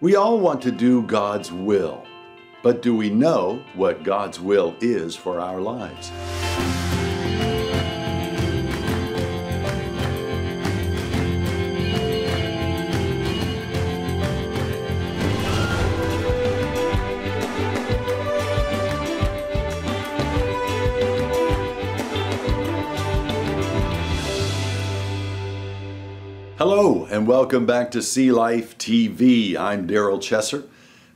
We all want to do God's will, but do we know what God's will is for our lives? And welcome back to cLife TV. I'm Daryl Chesser.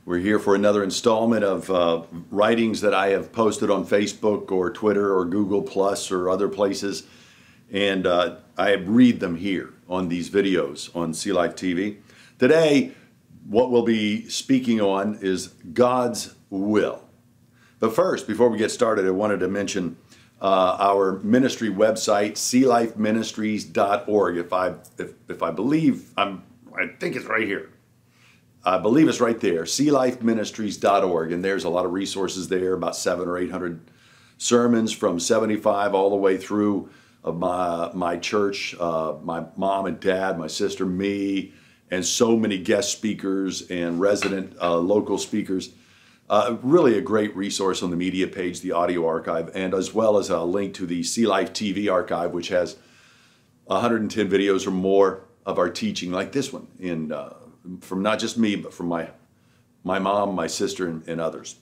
We're here for another installment of uh, writings that I have posted on Facebook or Twitter or Google Plus or other places. And uh, I read them here on these videos on cLife TV. Today, what we'll be speaking on is God's will. But first, before we get started, I wanted to mention uh, our ministry website, clifeministries.org. If I if, if I believe I'm I think it's right here. I believe it's right there, clifeministries.org, and there's a lot of resources there, about seven or eight hundred sermons from 75 all the way through of my my church, uh, my mom and dad, my sister, me, and so many guest speakers and resident uh, local speakers. Uh, really a great resource on the media page, the audio archive, and as well as a link to the cLife TV archive, which has 110 videos or more of our teaching, like this one, in uh, from not just me, but from my my mom, my sister, and, and others.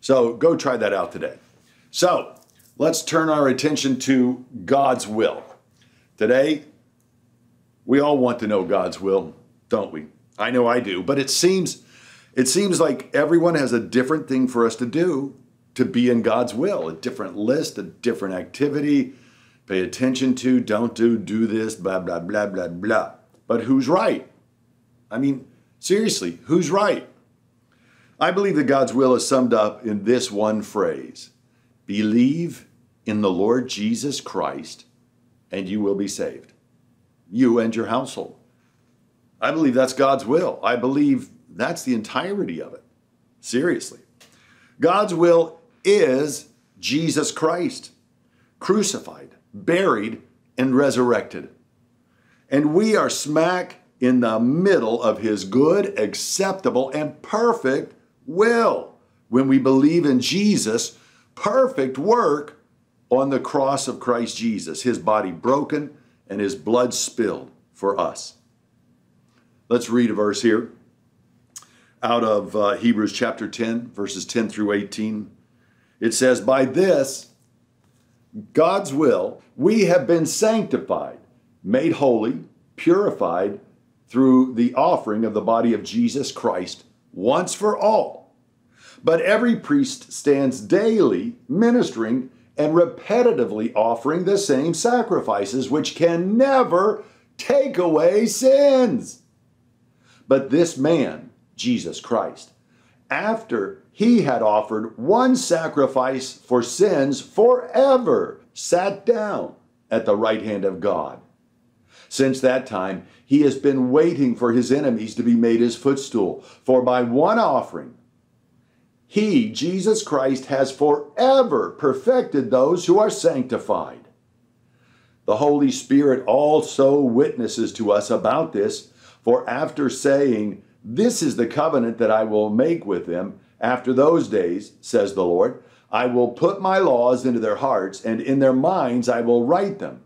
So go try that out today. So let's turn our attention to God's will. Today, we all want to know God's will, don't we? I know I do, but it seems it seems like everyone has a different thing for us to do to be in God's will, a different list, a different activity, pay attention to, don't do, do this, blah, blah, blah, blah, blah. But who's right? I mean, seriously, who's right? I believe that God's will is summed up in this one phrase believe in the Lord Jesus Christ, and you will be saved. You and your household. I believe that's God's will. I believe that's the entirety of it. Seriously. God's will is Jesus Christ, crucified, buried, and resurrected. And we are smack in the middle of his good, acceptable, and perfect will when we believe in Jesus' perfect work on the cross of Christ Jesus, his body broken and his blood spilled for us. Let's read a verse here out of uh, Hebrews chapter 10, verses 10 through 18. It says, By this, God's will, we have been sanctified, made holy, purified through the offering of the body of Jesus Christ once for all. But every priest stands daily ministering and repetitively offering the same sacrifices, which can never take away sins. But this man, Jesus Christ, after he had offered one sacrifice for sins forever, sat down at the right hand of God. Since that time, he has been waiting for his enemies to be made his footstool. For by one offering, he, Jesus Christ, has forever perfected those who are sanctified. The Holy Spirit also witnesses to us about this, for after saying, this is the covenant that I will make with them after those days, says the Lord. I will put my laws into their hearts, and in their minds I will write them.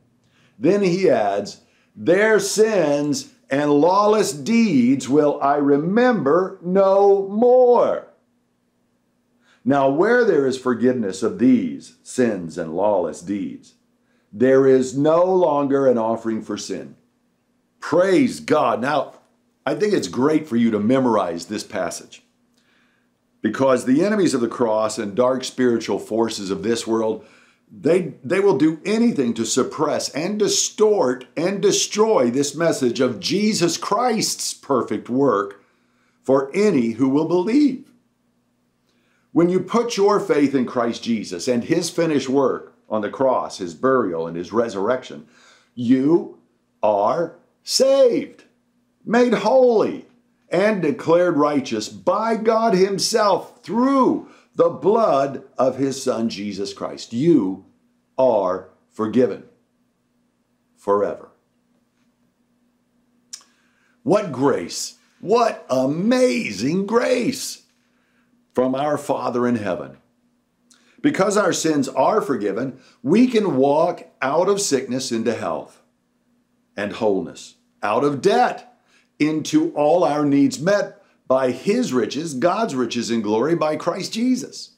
Then he adds, Their sins and lawless deeds will I remember no more. Now, where there is forgiveness of these sins and lawless deeds, there is no longer an offering for sin. Praise God. Now, I think it's great for you to memorize this passage because the enemies of the cross and dark spiritual forces of this world they they will do anything to suppress and distort and destroy this message of Jesus Christ's perfect work for any who will believe. When you put your faith in Christ Jesus and his finished work on the cross, his burial and his resurrection, you are saved made holy, and declared righteous by God Himself through the blood of His Son Jesus Christ. You are forgiven forever. What grace What amazing grace from our Father in heaven. Because our sins are forgiven, we can walk out of sickness into health and wholeness, out of debt into all our needs met by His riches, God's riches in glory by Christ Jesus,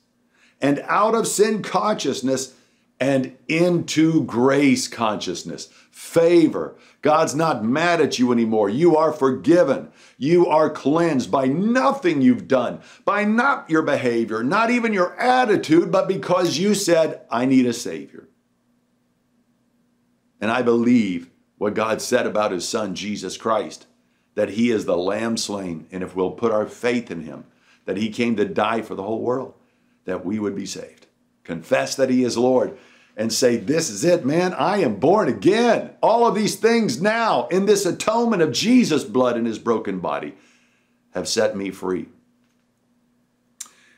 and out of sin consciousness and into grace consciousness, favor. God's not mad at you anymore. You are forgiven. You are cleansed by nothing you've done, by not your behavior, not even your attitude, but because you said, I need a Savior. And I believe what God said about His Son, Jesus Christ, that He is the Lamb slain. And if we'll put our faith in Him, that He came to die for the whole world, that we would be saved. Confess that He is Lord and say, This is it, man. I am born again. All of these things now in this atonement of Jesus' blood in his broken body have set me free.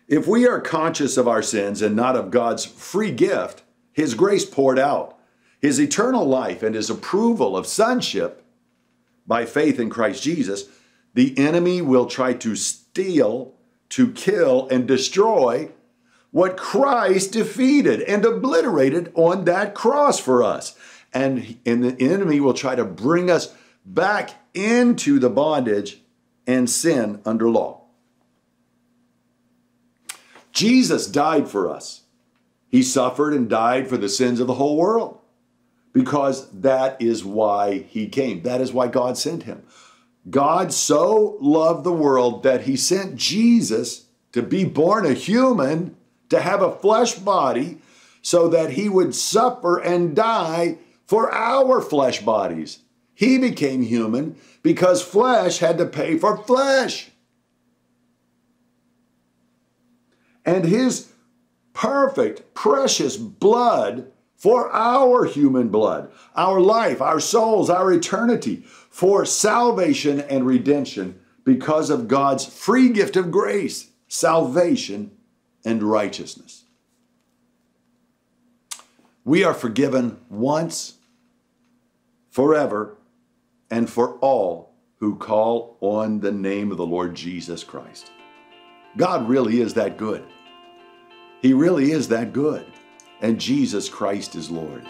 If we are conscious of our sins and not of God's free gift, his grace poured out, his eternal life, and his approval of sonship by faith in Christ Jesus, the enemy will try to steal, to kill, and destroy what Christ defeated and obliterated on that cross for us. And, and the enemy will try to bring us back into the bondage and sin under law. Jesus died for us. He suffered and died for the sins of the whole world because that is why he came. That is why God sent him. God so loved the world that he sent Jesus to be born a human to have a flesh body so that he would suffer and die for our flesh bodies. He became human because flesh had to pay for flesh. And his perfect, precious blood for our human blood, our life, our souls, our eternity, for salvation and redemption because of God's free gift of grace, salvation and righteousness. We are forgiven once, forever, and for all who call on the name of the Lord Jesus Christ. God really is that good. He really is that good. And Jesus Christ is Lord.